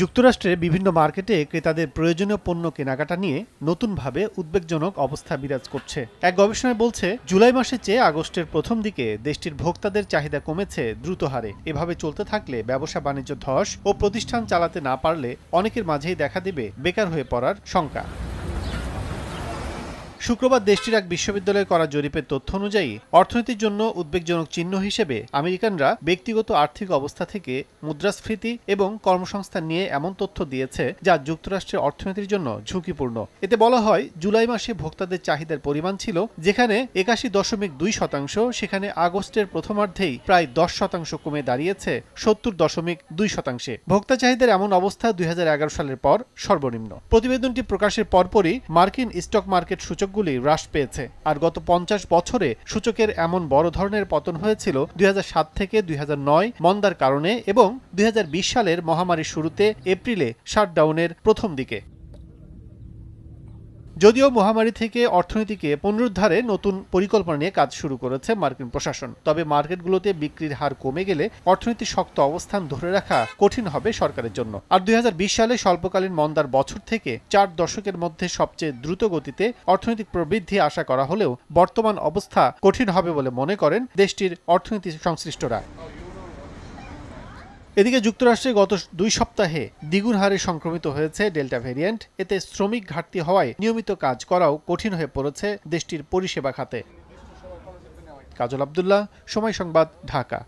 যুক্তরাষ্ট্রে বিভিন্ন মার্কেটে ক্রেতাদের প্রয়োজনীয় পণ্য কেনাকাটা নিয়ে নতুনভাবে উদ্বেগজনক অবস্থা বিরাজ করছে। এক গবেষণায় বলছে, জুলাই মাসের চেয়ে আগস্টের প্রথম দিকে দেশটির ভোক্তাদের চাহিদা কমেছে দ্রুত হারে। এভাবে চলতে থাকলে ব্যবসা বাণিজ্য ধস ও প্রতিষ্ঠান চালাতে না পারলে অনেকের মাঝেই দেখা দেবে বেকার হয়ে পড়ার শঙ্কা। শুক্রবার দেশটির এক বিশ্ববিদ্যালয়ে করা জরিপের তথ্য অনুযায়ী অর্থনীতির জন্য উদ্বেগজনক চিহ্ন হিসেবে আমেরিকানরা ব্যক্তিগত আর্থিক অবস্থা থেকে মুদ্রাস্ফীতি এবং কর্মসংস্থান নিয়ে এমন তথ্য দিয়েছে যা যুক্তরাষ্ট্রের অর্থনীতির জন্য ঝুঁকিপূর্ণ। এতে বলা হয়, জুলাই মাসে ভোক্তাদের চাহিদার পরিমাণ ছিল যেখানে একাশি দশমিক দুই শতাংশ, সেখানে আগস্টের প্রথমার্ধেই প্রায় দশ শতাংশ কমে দাঁড়িয়েছে সত্তর দশমিক দুই শতাংশে। ভোক্তা চাহিদার এমন অবস্থা দুই হাজার এগারো সালের পর সর্বনিম্ন। প্রতিবেদনটি প্রকাশের পরপরই মার্কিন স্টক মার্কেট সূচকগুলি হ্রাস পেয়েছে। আর গত পঞ্চাশ বছরে সূচকের এমন বড় ধরনের পতন হয়েছিল দুই হাজার সাত থেকে দুই হাজার নয় মন্দার কারণে এবং দুই হাজার বিশ সালের মহামারীর শুরুতে এপ্রিলে শাটডাউনের প্রথম দিকে। যদিও মহামারী থেকে অর্থনীতিকে পুনরুদ্ধারে নতুন পরিকল্পনা নিয়ে কাজ শুরু করেছে মার্কিন প্রশাসন, তবে মার্কেটগুলোতে বিক্রির হার কমে গেলে অর্থনীতির শক্ত অবস্থান ধরে রাখা কঠিন হবে সরকারের জন্য। আর দুই হাজার বিশ সালে স্বল্পকালীন মন্দার বছর থেকে চার দশকের মধ্যে সবচেয়ে দ্রুত গতিতে অর্থনৈতিক প্রবৃদ্ধি আশা করা হলেও বর্তমান অবস্থা কঠিন হবে বলে মনে করেন দেশটির অর্থনীতি সংশ্লিষ্টরা। এদিকে যুক্তরাষ্ট্রে গত দুই সপ্তাহে দ্বিগুণ হারে সংক্রমিত হয়েছে ডেল্টা ভ্যারিয়েন্ট এতে শ্রমিক ঘাটতি হওয়ায় নিয়মিত কাজ করাও কঠিন হয়ে পড়েছে দেশটির পরিষেবা খাতে। কাজল আবদুল্লাহ, সময় সংবাদ, ঢাকা।